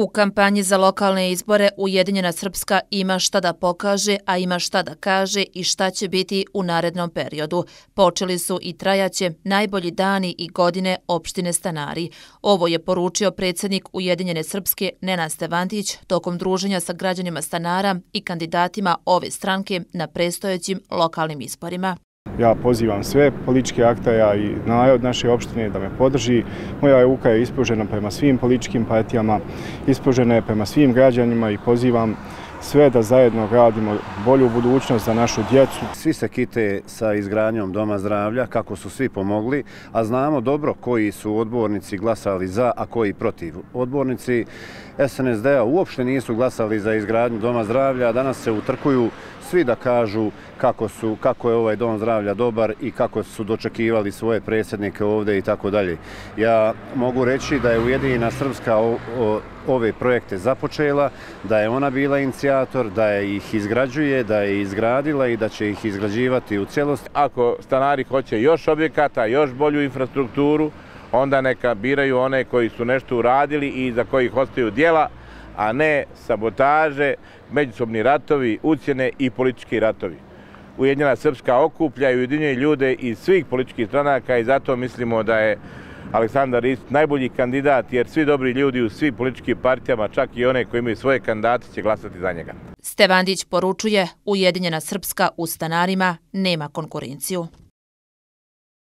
U kampanji za lokalne izbore Ujedinjena Srpska ima šta da pokaže, a ima šta da kaže i šta će biti u narednom periodu. Počeli su i trajaće najbolji dani i godine opštine Stanari. Ovo je poručio predsjednik Ujedinjene Srpske Nena Stevantić tokom druženja sa građanima Stanara i kandidatima ove stranke na prestojećim lokalnim izborima. Ja pozivam sve političke aktaja i od naše opštine da me podrži. Moja uka je ispružena prema svim političkim partijama, ispružena je prema svim građanima i pozivam sve da zajedno gradimo bolju budućnost za našu djecu. Svi se kite sa izgradnjom Doma zdravlja, kako su svi pomogli, a znamo dobro koji su odbornici glasali za, a koji protiv. Odbornici SNSD-a uopšte nisu glasali za izgradnju Doma zdravlja, a danas se utrkuju svi da kažu kako su kako je ovaj dom zdravlja dobar i kako su dočekivali svoje predsjednike ovdje i tako dalje. Ja mogu reći da je Ujedinjena Srpska ove projekte započela, da je ona bila inicijator, da je ih izgrađuje, da je izgradila i da će ih izgrađivati u cijelosti. Ako stanari hoće još objekata, još bolju infrastrukturu, onda neka biraju one koji su nešto uradili i za kojih ostaju dijela, a ne sabotaže, međusobni ratovi, ucjene i politički ratovi. Ujedinjena Srpska okuplja i ujedinjuje ljude iz svih političkih stranaka i zato mislimo da je Aleksandar Ist najbolji kandidat jer svi dobri ljudi u svim političkih partijama, čak i one koji imaju svoje kandidate, će glasati za njega. Stevandić poručuje Ujedinjena Srpska u stanarima nema konkurenciju.